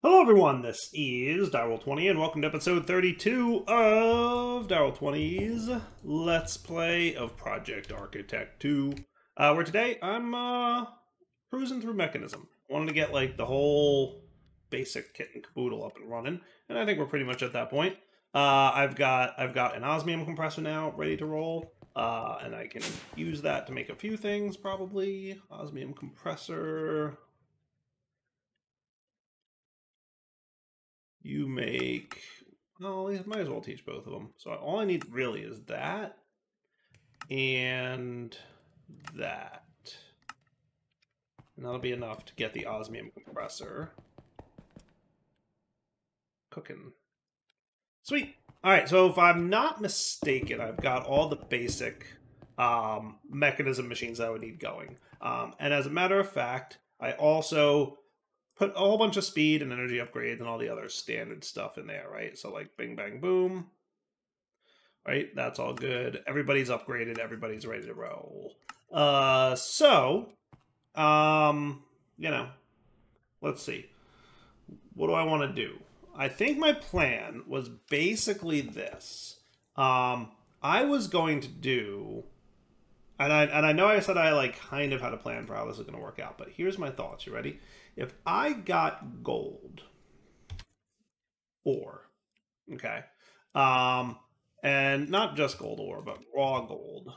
Hello everyone, this is Direwolf20 and welcome to episode 32 of Direwolf20's Let's Play of Project Architect 2. Uh, where today I'm uh, cruising through Mekanism. Wanted to get like the whole basic kit and caboodle up and running, and I think we're pretty much at that point. Uh, I've got I've got an osmium compressor now ready to roll, uh, and I can use that to make a few things probably. Osmium compressor, you make well I might as well teach both of them so all i need really is that and that. And that'll be enough to get the osmium compressor. Cooking. Sweet. All right so if i'm not mistaken i've got all the basic um, Mekanism machines i would need going. Um, and as a matter of fact i also put a whole bunch of speed and energy upgrades and all the other standard stuff in there, right? So like bing bang boom, right? That's all good. Everybody's upgraded. Everybody's ready to roll. Uh, so, um, you know, let's see. What do I want to do? I think my plan was basically this. Um, I was going to do, and I and I know I said I like kind of had a plan for how this is going to work out, but here's my thoughts. You ready? If I got gold ore, okay, um, and not just gold ore, but raw gold,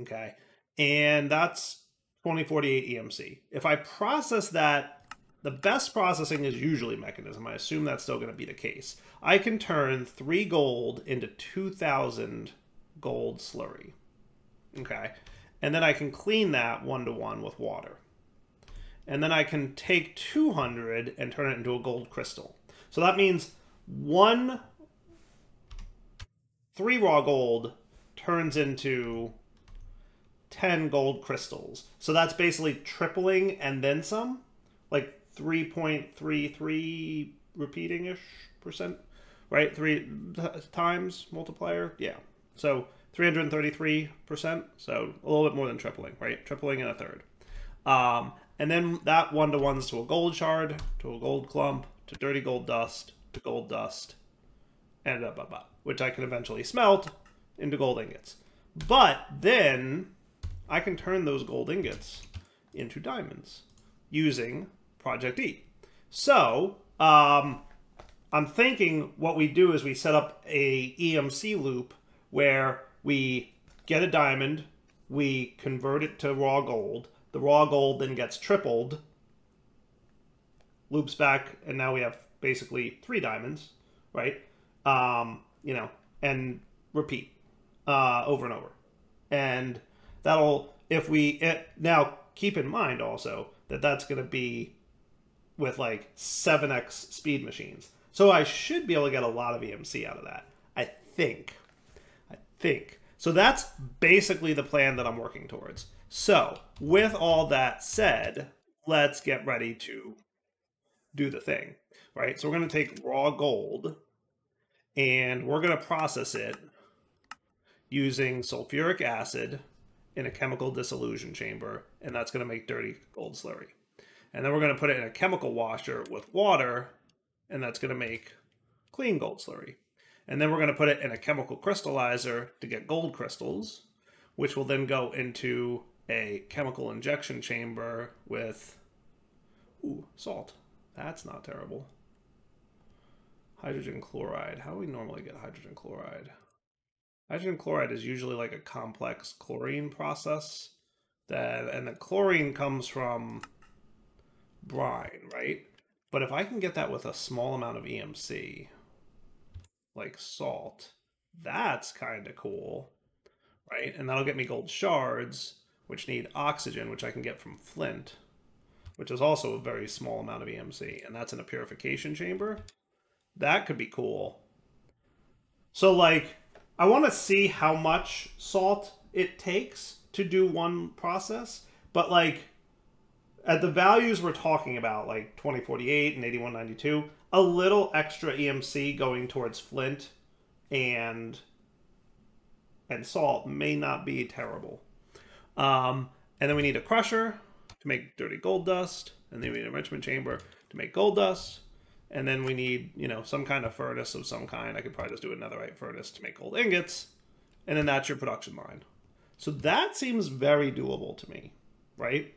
okay, and that's 2048 EMC. If I process that, the best processing is usually Mekanism. I assume that's still going to be the case. I can turn three gold into 2,000 gold slurry, okay, and then I can clean that one to one with water and then I can take 200 and turn it into a gold crystal. So that means one, three raw gold turns into 10 gold crystals. So that's basically tripling and then some, like 3.33 repeating-ish percent, right? Three times multiplier, yeah. So 333%, so a little bit more than tripling, right? Tripling and a third. Um, and then that one to ones to a gold shard, to a gold clump, to dirty gold dust, to gold dust, and blah, blah, blah, which I can eventually smelt into gold ingots. But then I can turn those gold ingots into diamonds using Project E. So um, I'm thinking what we do is we set up a EMC loop where we get a diamond, we convert it to raw gold, the raw gold then gets tripled, loops back, and now we have basically three diamonds, right? Um, you know, and repeat uh, over and over. And that'll, if we, it, now keep in mind also that that's going to be with like 7x speed machines. So I should be able to get a lot of EMC out of that. I think. I think. So that's basically the plan that I'm working towards. So, with all that said, let's get ready to do the thing, right? So we're going to take raw gold and we're going to process it using sulfuric acid in a chemical dissolution chamber, and that's going to make dirty gold slurry. And then we're going to put it in a chemical washer with water, and that's going to make clean gold slurry. And then we're going to put it in a chemical crystallizer to get gold crystals, which will then go into a chemical injection chamber with ooh, salt. That's not terrible. Hydrogen chloride. How do we normally get hydrogen chloride? Hydrogen chloride is usually like a complex chlorine process. That and the chlorine comes from brine, right? But if I can get that with a small amount of EMC, like salt, that's kind of cool, right? And that'll get me gold shards, which need oxygen, which I can get from flint, which is also a very small amount of EMC, and that's in a purification chamber. That could be cool. So, like, I want to see how much salt it takes to do one process, but, like, at the values we're talking about, like 2048 and 8192, a little extra EMC going towards flint and and salt may not be terrible. Um, and then we need a crusher to make dirty gold dust. and then we need an enrichment chamber to make gold dust, and then we need you know some kind of furnace of some kind. I could probably just do another netherite furnace to make gold ingots, and then that's your production line. So that seems very doable to me, right?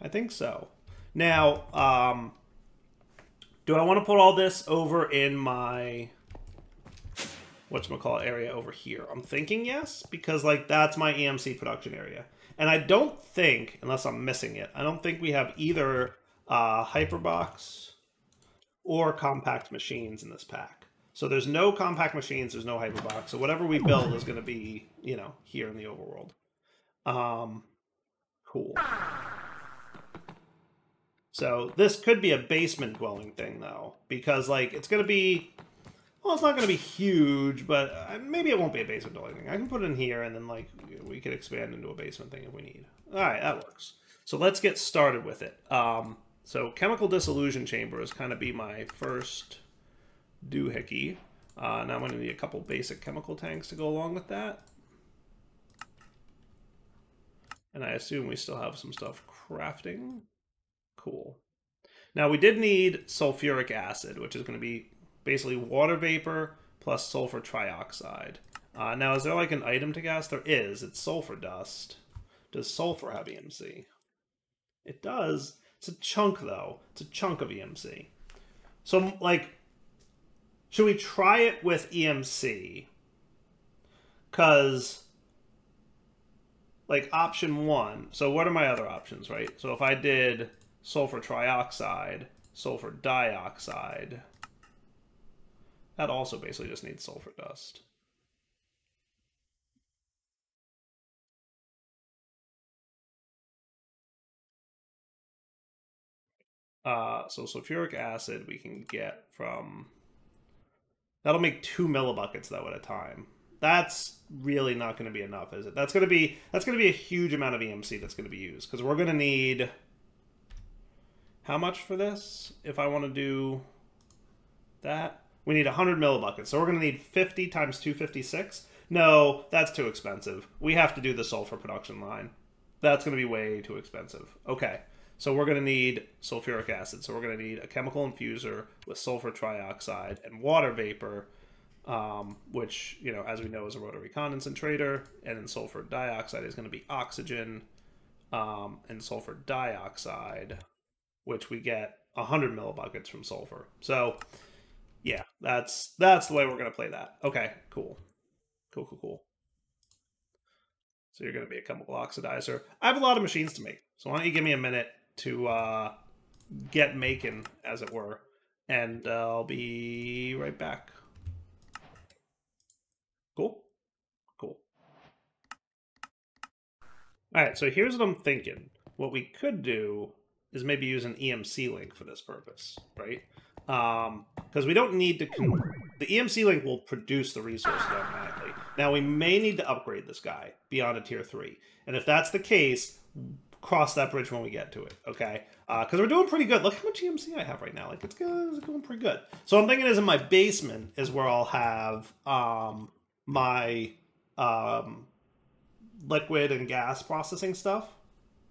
I think so. Now, um, do I want to put all this over in my whatchamacallit area over here? I'm thinking yes, because like that's my EMC production area. And I don't think, unless I'm missing it, I don't think we have either uh, Hyperbox or compact machines in this pack. So there's no compact machines, there's no Hyperbox. So whatever we build is going to be, you know, here in the overworld. Um, cool. So this could be a basement dwelling thing, though, because like it's going to be well, it's not going to be huge, but uh, maybe it won't be a basement dwelling thing. I can put it in here, and then like we could expand into a basement thing if we need. All right, that works. So let's get started with it. Um, so chemical dissolution chamber is kind of be my first doohickey. Uh, now I'm going to need a couple basic chemical tanks to go along with that. And I assume we still have some stuff crafting. Cool. Now we did need sulfuric acid, which is going to be basically water vapor plus sulfur trioxide. Uh, now, is there like an item to gas? There is. It's sulfur dust. Does sulfur have EMC? It does. It's a chunk, though. It's a chunk of EMC. So, like, should we try it with EMC? Because, like, option one. So, what are my other options, right? So, if I did sulfur trioxide, sulfur dioxide, that also basically just needs sulfur dust. Uh, so sulfuric acid we can get from... That'll make two millibuckets though at a time. That's really not going to be enough, is it? That's going to be that's going to be a huge amount of EMC that's going to be used because we're going to need how much for this if I want to do that? We need 100 millibuckets. So we're going to need 50 times 256. No, that's too expensive. We have to do the sulfur production line. That's going to be way too expensive. Okay, so we're going to need sulfuric acid. So we're going to need a chemical infuser with sulfur trioxide and water vapor, um, which, you know, as we know is a rotary condensentrator. And then sulfur dioxide is going to be oxygen um, and sulfur dioxide, which we get 100 millibuckets from sulfur. So yeah, that's that's the way we're gonna play that. Okay, cool, cool, cool, cool. So you're gonna be a chemical oxidizer. I have a lot of machines to make, so why don't you give me a minute to uh, get making, as it were, and uh, I'll be right back. Cool, cool. All right, so here's what I'm thinking. What we could do is maybe use an EMC link for this purpose, right? Um, because we don't need to. the EMC link will produce the resources automatically. Now we may need to upgrade this guy beyond a tier three, and if that's the case, cross that bridge when we get to it. Okay, because uh, we're doing pretty good. Look how much EMC I have right now. Like it's, good, it's going pretty good. So I'm thinking is in my basement is where I'll have um my um liquid and gas processing stuff.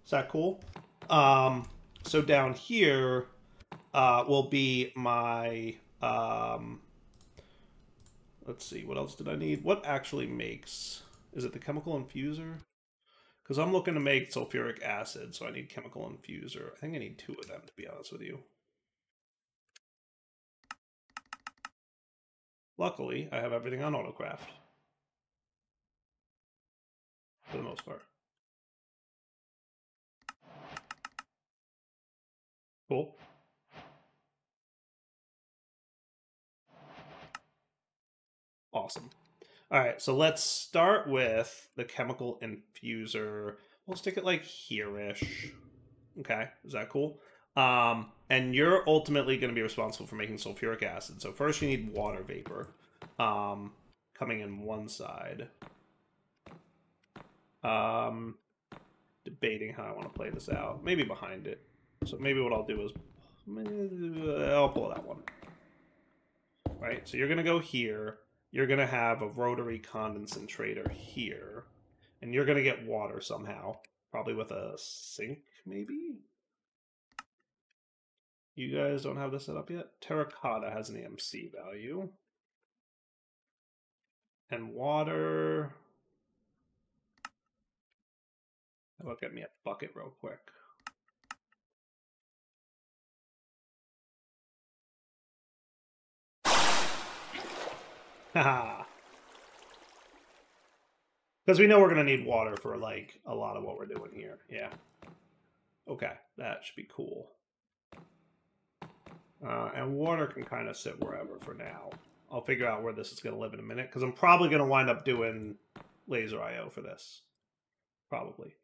Is that cool? Um, so down here uh, will be my um, let's see what else did i need? What actually makes is it the chemical infuser? Because i'm looking to make sulfuric acid so i need chemical infuser. I think i need two of them to be honest with you. Luckily i have everything on autocraft. For the most part. Cool Awesome. All right, so let's start with the chemical infuser. We'll stick it like here-ish. Okay, is that cool? Um, and you're ultimately going to be responsible for making sulfuric acid. So first you need water vapor um, coming in one side. Um, debating how I want to play this out. Maybe behind it. So maybe what I'll do is I'll pull that one. Right, so you're going to go here you're going to have a rotary condensentrator here, and you're going to get water somehow, probably with a sink, maybe? You guys don't have this set up yet? Terracotta has an EMC value. And water. About get me a bucket real quick? Because we know we're going to need water for, like, a lot of what we're doing here. Yeah. Okay, that should be cool. Uh, and water can kind of sit wherever for now. I'll figure out where this is going to live in a minute, because I'm probably going to wind up doing laser I.O. for this. Probably.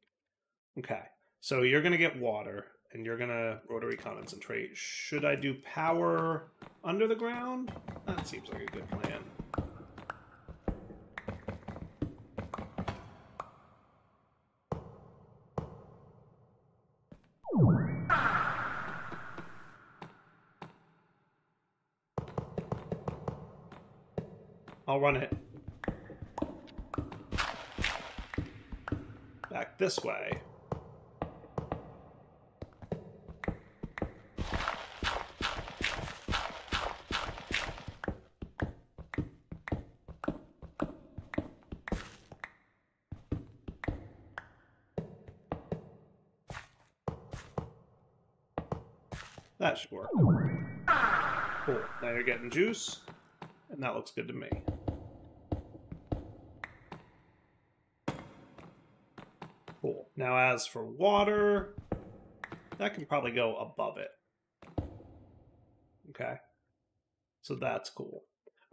Okay, so you're going to get water, and you're to rotary concentrate. Should I do power under the ground? That seems like a good plan. I'll run it back this way. That should work. Cool. Now you're getting juice, and that looks good to me. Cool. Now as for water, that can probably go above it. Okay. So that's cool.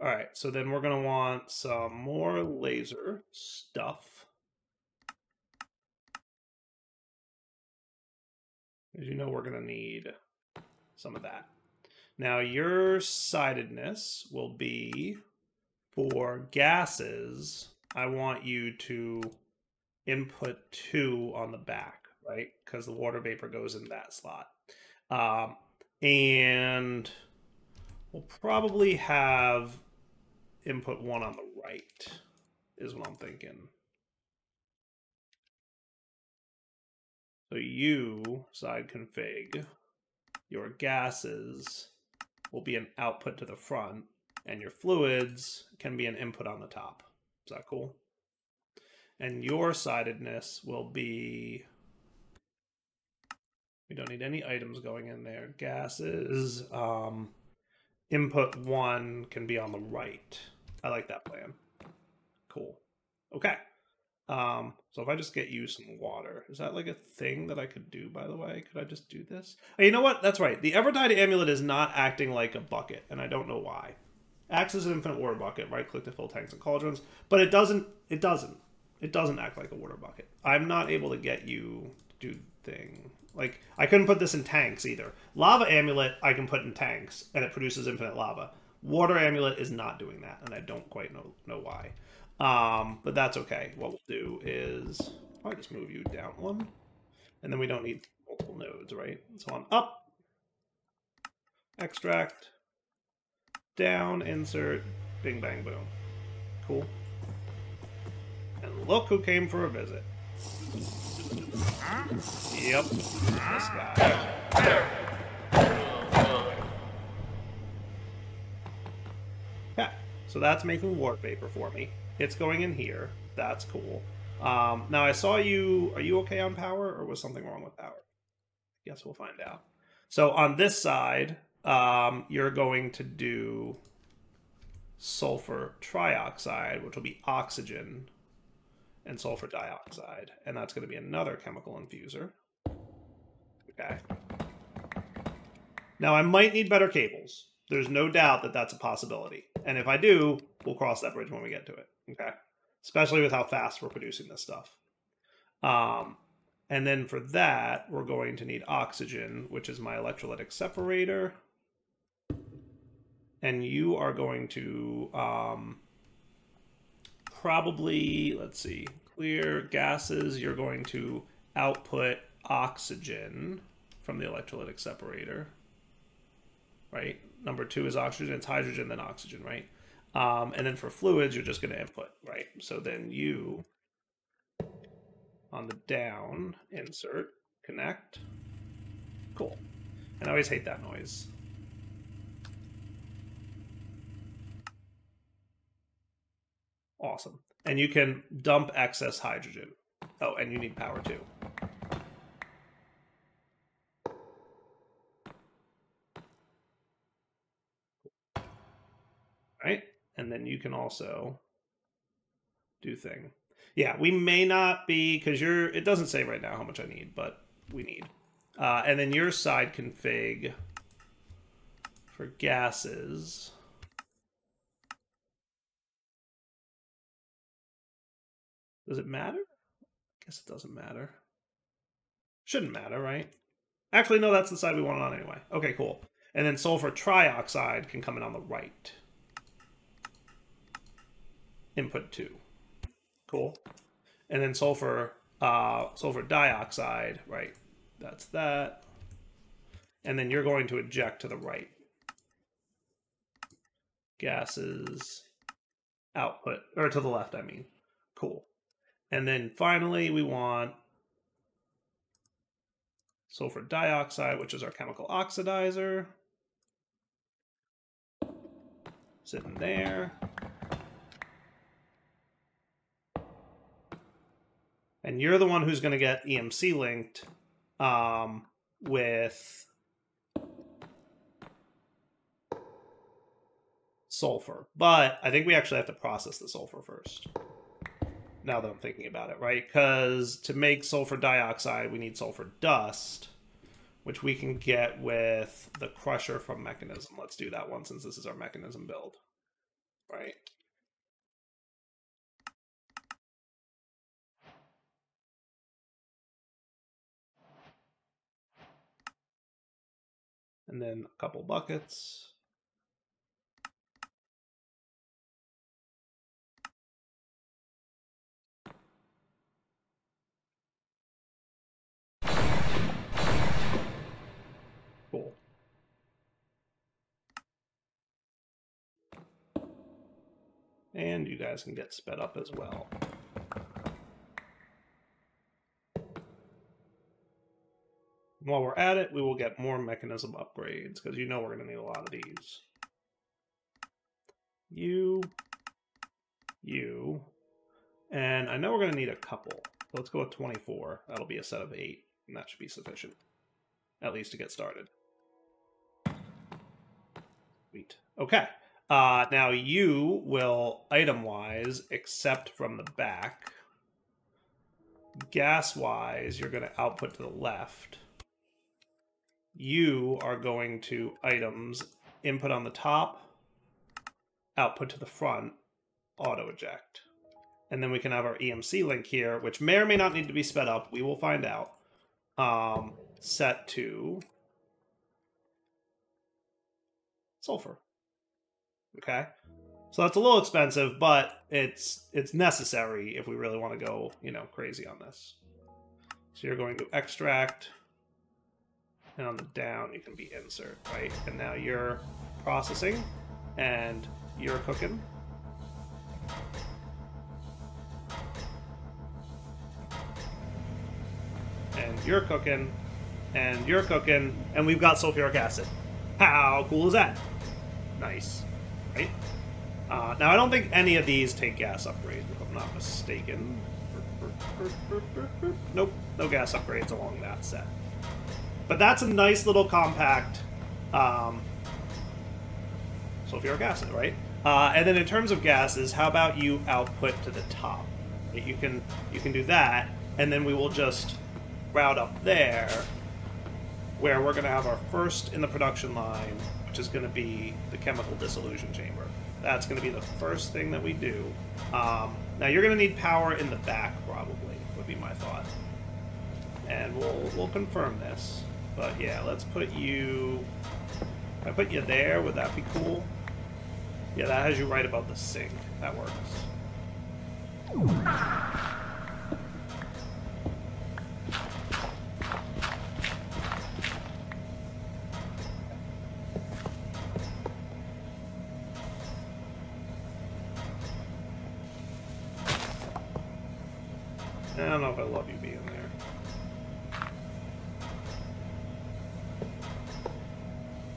All right, so then we're going to want some more laser stuff. As you know, we're going to need some of that. Now, your sidedness will be for gases. I want you to input two on the back, right? Because the water vapor goes in that slot. Um, and we'll probably have input one on the right, is what I'm thinking. So you, side config, your gases will be an output to the front, and your fluids can be an input on the top. Is that cool? And your sidedness will be... We don't need any items going in there. Gases, um, input one can be on the right. I like that plan. Cool. Okay. Um, so if I just get you some water, is that like a thing that I could do, by the way? Could I just do this? Oh, you know what? That's right. The Evertide Amulet is not acting like a bucket, and I don't know why. Acts as an infinite water bucket, right click to fill tanks and cauldrons, but it doesn't, it doesn't. It doesn't act like a water bucket. I'm not able to get you to do thing. Like, I couldn't put this in tanks either. Lava Amulet, I can put in tanks, and it produces infinite lava. Water Amulet is not doing that, and I don't quite know, know why. Um, but that's okay. What we'll do is probably just move you down one. And then we don't need multiple nodes, right? So on up, extract, down, insert, bing, bang, boom. Cool. And look who came for a visit. Yep, this guy. Yeah, so that's making warp vapor for me. It's going in here. That's cool. Um, now I saw you. Are you okay on power, or was something wrong with power? Guess we'll find out. So on this side, um, you're going to do sulfur trioxide, which will be oxygen, and sulfur dioxide, and that's going to be another chemical infuser. Okay. Now I might need better cables. There's no doubt that that's a possibility, and if I do, we'll cross that bridge when we get to it. Okay. Especially with how fast we're producing this stuff. Um, and then for that, we're going to need oxygen, which is my electrolytic separator. And you are going to um, probably, let's see, clear gases. You're going to output oxygen from the electrolytic separator, right? Number two is oxygen. It's hydrogen, then oxygen, right? Um, and then for fluids, you're just going to input, right? So then you, on the down, insert, connect. Cool. And I always hate that noise. Awesome. And you can dump excess hydrogen. Oh, and you need power too. Right? And then you can also do thing. Yeah, we may not be because you're. It doesn't say right now how much I need, but we need. Uh, and then your side config for gases. Does it matter? I guess it doesn't matter. Shouldn't matter, right? Actually, no, that's the side we want it on anyway. Okay, cool. And then sulfur trioxide can come in on the right. Input 2. Cool. And then sulfur uh, sulfur dioxide, right? That's that. And then you're going to eject to the right. Gases, output, or to the left, I mean. Cool. And then finally, we want sulfur dioxide, which is our chemical oxidizer. Sitting there. And you're the one who's going to get EMC linked um, with sulfur. But I think we actually have to process the sulfur first. Now that I'm thinking about it, right? Because to make sulfur dioxide, we need sulfur dust, which we can get with the crusher from Mekanism. Let's do that one since this is our Mekanism build, right? And then a couple buckets. Cool. And you guys can get sped up as well. While we're at it, we will get more Mekanism upgrades, because you know we're going to need a lot of these. You, you, and I know we're going to need a couple. let's go with 24. That'll be a set of 8, and that should be sufficient, at least to get started. Sweet. Okay. Uh, now you will, item-wise, accept from the back. Gas-wise, you're going to output to the left you are going to items, input on the top, output to the front, auto eject. And then we can have our EMC link here, which may or may not need to be sped up. We will find out. Um, set to sulfur. Okay. So that's a little expensive, but it's it's necessary if we really want to go, you know, crazy on this. So you're going to extract and on the down you can be insert, right? And now you're processing and you're cooking. And you're cooking and you're cooking and we've got sulfuric acid. How cool is that? Nice, right? Uh, now I don't think any of these take gas upgrades, if I'm not mistaken. Nope, no gas upgrades along that set. But that's a nice little compact um, sulfuric acid, right? Uh, and then in terms of gases, how about you output to the top? You can you can do that, and then we will just route up there, where we're going to have our first in the production line, which is going to be the chemical dissolution chamber. That's going to be the first thing that we do. Um, now you're going to need power in the back, probably would be my thought, and we'll we'll confirm this. But yeah, let's put you... If I put you there, would that be cool? Yeah, that has you right above the sink. That works. I don't know if I love you being there.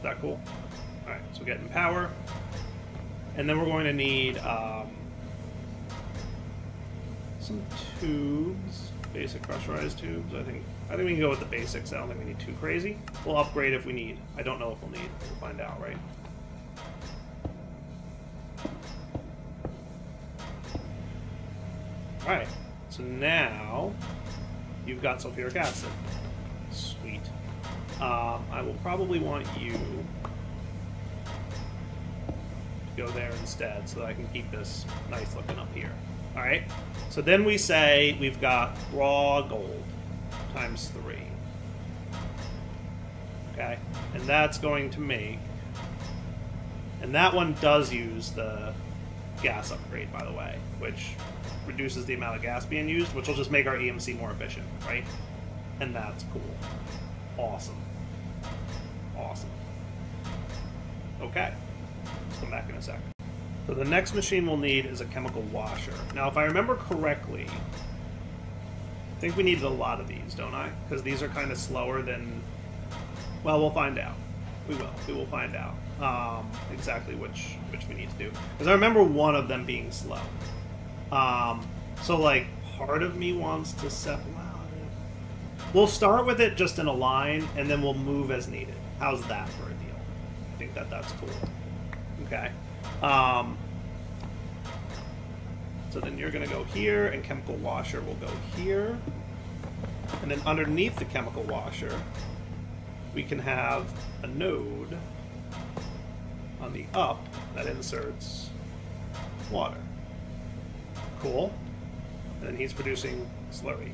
Is that cool? All right, so getting power. And then we're going to need um, some tubes, basic pressurized tubes. I think I think we can go with the basics. I don't think we need too crazy. We'll upgrade if we need. I don't know if we'll need. We'll find out, right? Alright, so now you've got sulfuric acid. Sweet. Um, I will probably want you go there instead so that I can keep this nice looking up here. Alright, so then we say we've got raw gold times 3. Okay, and that's going to make... And that one does use the gas upgrade, by the way, which reduces the amount of gas being used, which will just make our EMC more efficient, right? And that's cool. Awesome. Awesome. Okay. Come back in a sec. So the next machine we'll need is a chemical washer. Now, if I remember correctly, I think we needed a lot of these, don't I? Because these are kind of slower than... Well, we'll find out. We will. We will find out um, exactly which which we need to do. Because I remember one of them being slow. Um, so, like, part of me wants to set... Well, we'll start with it just in a line, and then we'll move as needed. How's that for a deal? I think that that's cool. Okay. Um, so then you're going to go here, and chemical washer will go here. And then underneath the chemical washer, we can have a node on the up that inserts water. Cool. And then he's producing slurry.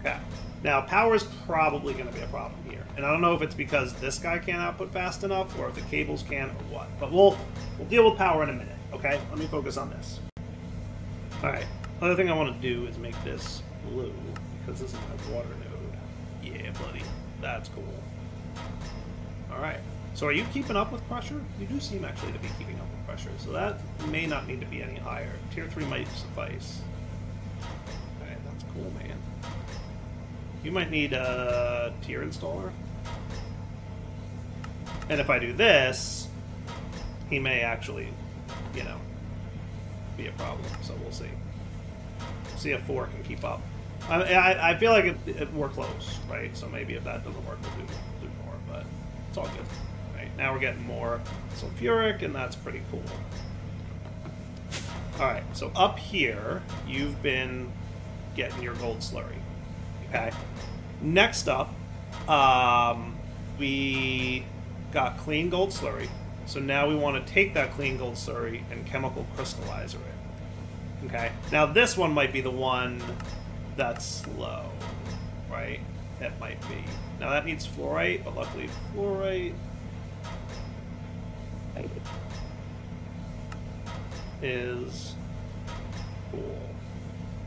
Okay. Now, power is probably going to be a problem here. And I don't know if it's because this guy can't output fast enough or if the cables can or what. But we'll, we'll deal with power in a minute, okay? Let me focus on this. Alright. Other thing I want to do is make this blue because this is my water node. Yeah, buddy. That's cool. Alright. So are you keeping up with pressure? You do seem actually to be keeping up with pressure, so that may not need to be any higher. Tier 3 might suffice. Alright, that's cool, man. You might need a tier installer. And if I do this, he may actually, you know, be a problem, so we'll see. See if 4 can keep up. I, I, I feel like it, it, we're close, right? So maybe if that doesn't work, we'll do, do more, but it's all good. Right, now we're getting more sulfuric, and that's pretty cool. Alright, so up here, you've been getting your gold slurry. Okay. Next up, um, we got clean gold slurry. So now we want to take that clean gold slurry and chemical crystallizer it. Okay. Now this one might be the one that's slow, right? That might be. Now that needs fluorite, but luckily fluorite is cool.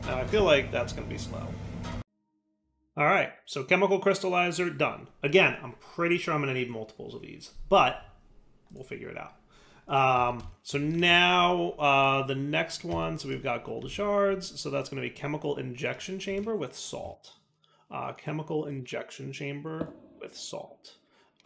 Now I feel like that's going to be slow. All right, so chemical crystallizer done. Again, I'm pretty sure I'm to need multiples of these, but we'll figure it out. Um, so now uh, the next one, so we've got gold shards, so that's going to be chemical injection chamber with salt. Uh, chemical injection chamber with salt.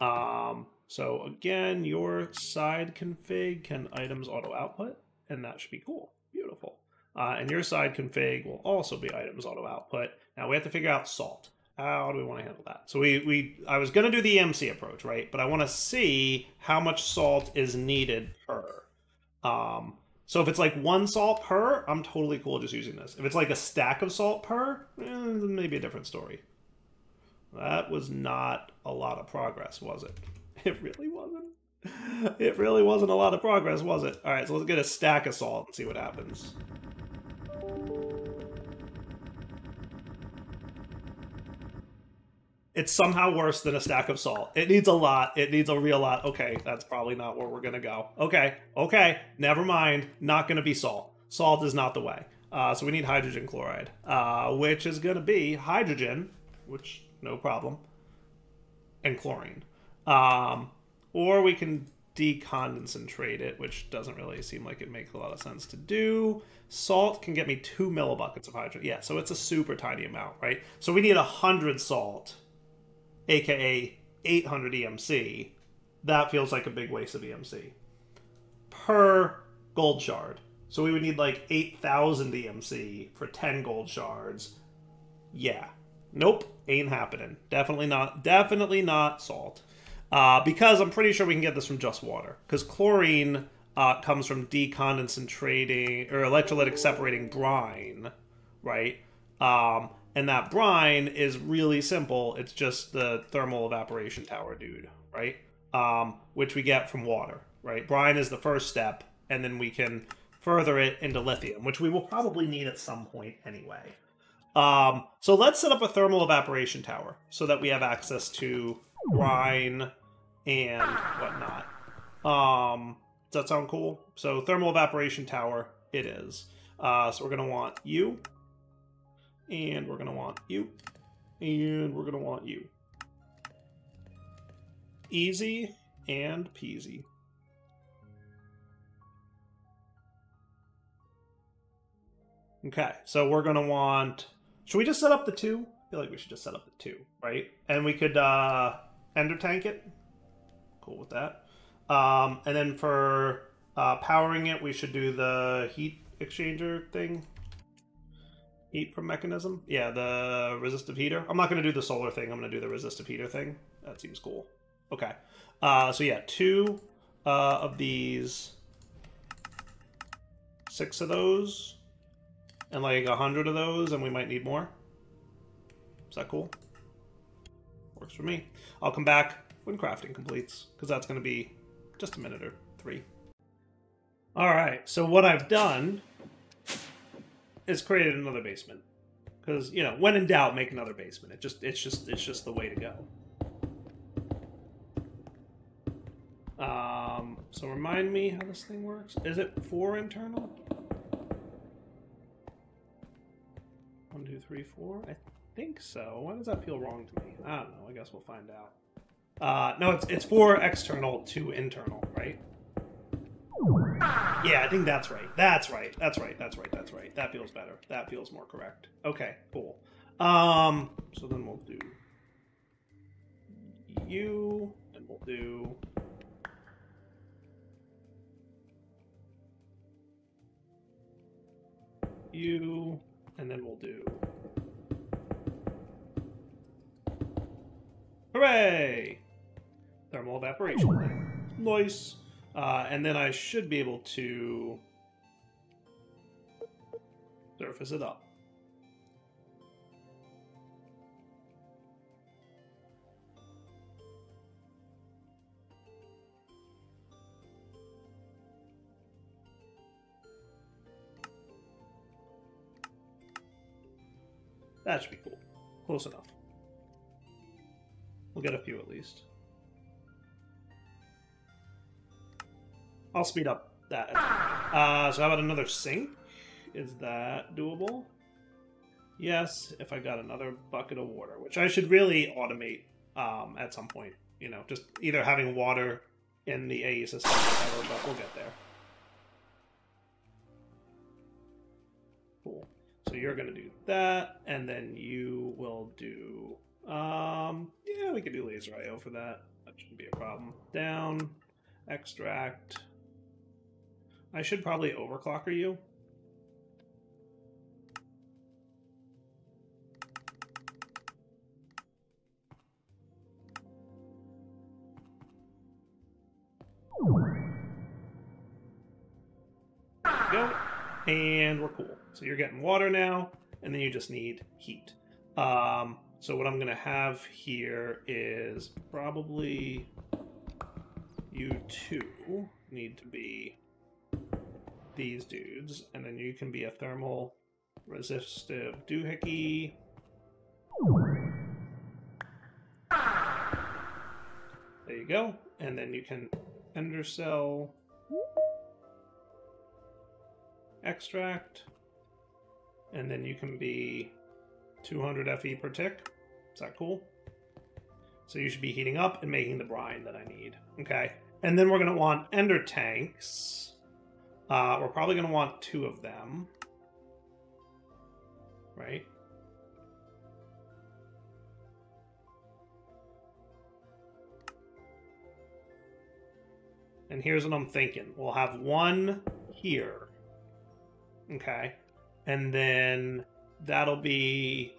Um, so again, your side config can items auto output, and that should be cool. Beautiful. Uh, and your side config will also be items auto output. Now we have to figure out salt. How do we want to handle that? So we, we I was going to do the EMC approach, right? But I want to see how much salt is needed per. Um, so if it's like one salt per, I'm totally cool just using this. If it's like a stack of salt per, eh, maybe a different story. That was not a lot of progress, was it? It really wasn't. It really wasn't a lot of progress, was it? All right, so let's get a stack of salt and see what happens. It's somehow worse than a stack of salt. It needs a lot. It needs a real lot. Okay, that's probably not where we're going to go. Okay, okay, never mind. Not going to be salt. Salt is not the way. Uh, so we need hydrogen chloride, uh, which is going to be hydrogen, which no problem, and chlorine. Um, or we can deconcentrate it, which doesn't really seem like it makes a lot of sense to do. Salt can get me two millibuckets of hydrogen. Yeah, so it's a super tiny amount, right? So we need a hundred salt aka 800 EMC, that feels like a big waste of EMC per gold shard. So we would need like 8,000 EMC for 10 gold shards. Yeah. Nope, ain't happening. Definitely not. Definitely not salt. Uh, because I'm pretty sure we can get this from just water. Because chlorine uh, comes from decondensating or electrolytic separating brine, right? Um, and that brine is really simple. It's just the thermal evaporation tower, dude, right? Um, which we get from water, right? Brine is the first step, and then we can further it into lithium, which we will probably need at some point anyway. Um, so let's set up a thermal evaporation tower so that we have access to brine and whatnot. Um, does that sound cool? So thermal evaporation tower, it is. Uh, so we're going to want you, and we're going to want you, and we're going to want you. Easy and peasy. Okay, so we're going to want... Should we just set up the two? I feel like we should just set up the two, right? And we could uh, ender tank it. Cool with that. Um, and then for uh, powering it, we should do the heat exchanger thing. Heat from Mekanism. Yeah, the resistive heater. I'm not going to do the solar thing. I'm going to do the resistive heater thing. That seems cool. Okay. Uh, so yeah, two uh, of these, six of those, and like a hundred of those, and we might need more. Is that cool? Works for me. I'll come back when crafting completes, because that's going to be just a minute or three. All right, so what I've done is created another basement. Because, you know, when in doubt, make another basement. It just it's just it's just the way to go. Um, so remind me how this thing works. Is it four internal? One, two, three, four? I think so. Why does that feel wrong to me? I don't know. I guess we'll find out. Uh, no, it's, it's four external, two internal, right? Yeah, I think that's right. That's right. That's right. That's right. That's right. That feels better. That feels more correct. Okay, cool. Um, so then we'll do you, and we'll do you, and then we'll do Hooray! Thermal evaporation. Nice. Uh, and then I should be able to surface it up. That should be cool. Close enough. We'll get a few at least. I'll speed up that. Uh, so how about another sink? Is that doable? Yes, if I got another bucket of water, which I should really automate um, at some point. You know, just either having water in the AE system or whatever, but we'll get there. Cool. So you're going to do that, and then you will do... Um, yeah, we could do laser IO for that. That shouldn't be a problem. Down, extract, I should probably overclocker you. Go. And we're cool. So you're getting water now, and then you just need heat. Um, so what I'm going to have here is probably you two need to be these dudes, and then you can be a thermal resistive doohickey. There you go. And then you can ender cell extract. And then you can be 200 FE per tick. Is that cool? So you should be heating up and making the brine that I need. Okay. And then we're going to want ender tanks. Uh, we're probably going to want two of them. Right? And here's what I'm thinking. We'll have one here. Okay. And then that'll be...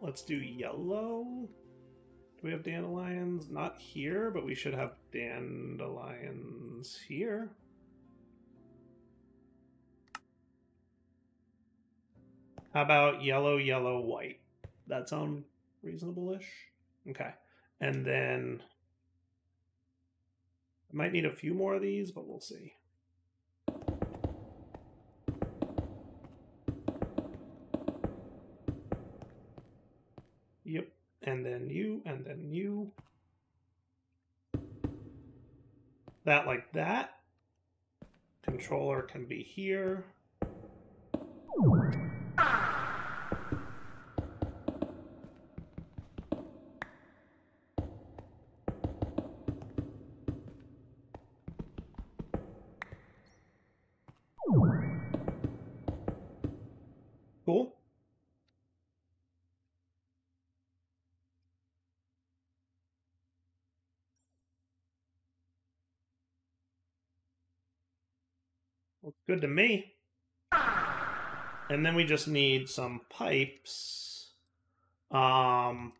Let's do yellow. Do we have dandelions? Not here, but we should have dandelions here. How about yellow, yellow, white? That sound reasonable-ish? Okay. And then I might need a few more of these, but we'll see. Yep. And then you, and then you. That like that. Controller can be here. Good to me. And then we just need some pipes. Um,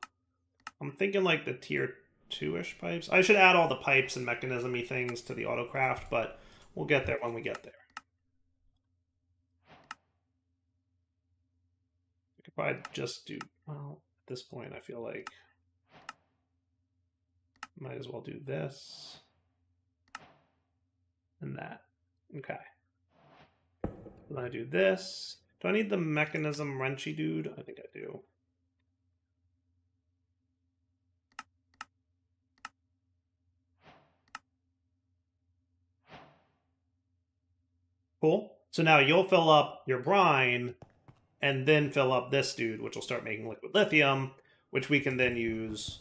I'm thinking like the tier two-ish pipes. I should add all the pipes and Mekanism-y things to the autocraft, but we'll get there when we get there. I could probably just do, well, at this point I feel like might as well do this and that. Okay. Then I do this. Do I need the Mekanism wrenchy dude? I think I do. Cool. So now you'll fill up your brine and then fill up this dude, which will start making liquid lithium, which we can then use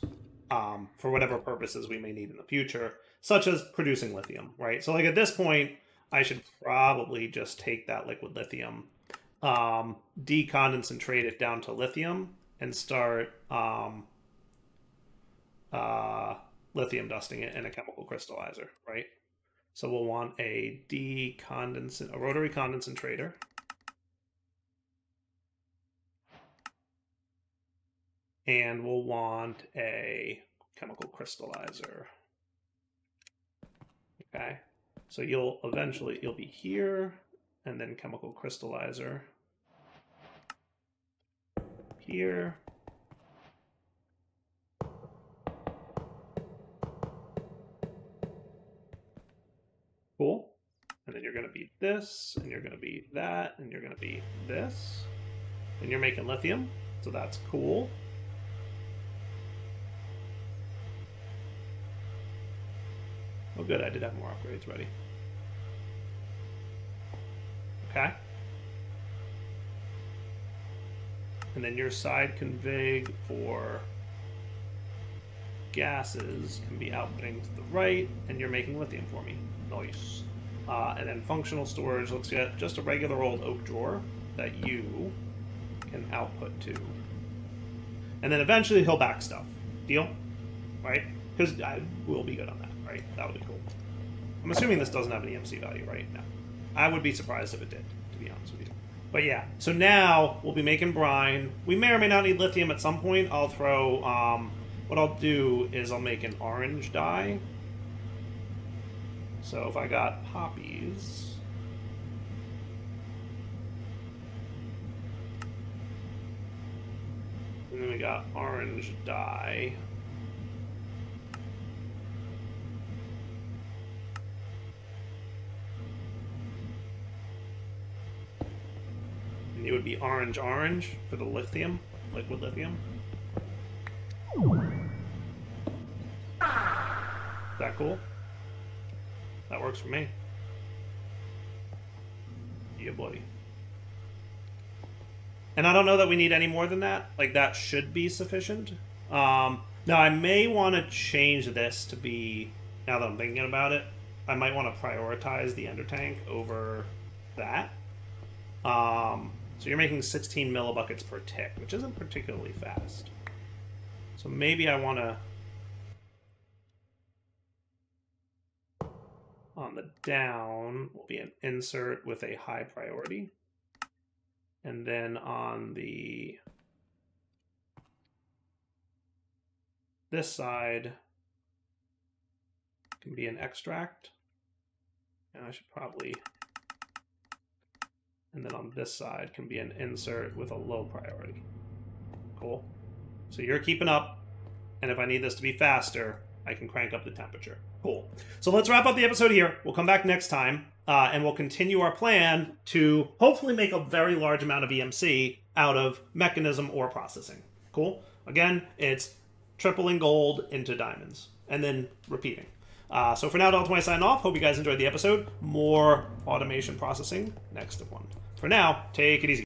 um, for whatever purposes we may need in the future, such as producing lithium, right? So like at this point, I should probably just take that liquid lithium, um, deconcentrate it down to lithium, and start um, uh, lithium dusting it in a chemical crystallizer, right? So we'll want a decondensate, a rotary condensentrator. And we'll want a chemical crystallizer. Okay. So you'll eventually, you'll be here, and then chemical crystallizer. Here. Cool. And then you're going to be this, and you're going to be that, and you're going to be this. And you're making lithium, so that's cool. Oh, good, I did have more upgrades ready. Okay. And then your side config for gases can be outputting to the right, and you're making lithium for me. Nice. Uh, and then functional storage, let's get just a regular old oak drawer that you can output to. And then eventually he'll back stuff. Deal? Right? Because I will be good on that, right? That would be cool. I'm assuming this doesn't have an EMC value right now. I would be surprised if it did, to be honest with you. But yeah, so now we'll be making brine. We may or may not need lithium at some point. I'll throw, um, what I'll do is I'll make an orange dye. So if I got poppies, and then we got orange dye. It would be orange orange for the lithium, liquid lithium. Is that cool? That works for me. Yeah, buddy. And I don't know that we need any more than that. Like, that should be sufficient. Um, now, I may want to change this to be, now that I'm thinking about it, I might want to prioritize the ender tank over that. Um, so you're making 16 millibuckets per tick, which isn't particularly fast. So maybe I want to... on the down will be an insert with a high priority. And then on the this side can be an extract. And I should probably, and then on this side can be an insert with a low priority. Cool. So you're keeping up, and if I need this to be faster, I can crank up the temperature. Cool. So let's wrap up the episode here. We'll come back next time, uh, and we'll continue our plan to hopefully make a very large amount of EMC out of Mekanism ore processing. Cool. Again, it's tripling gold into diamonds, and then repeating. Uh, so for now, Direwolf20 sign off. Hope you guys enjoyed the episode. More automation processing next one. For now, take it easy.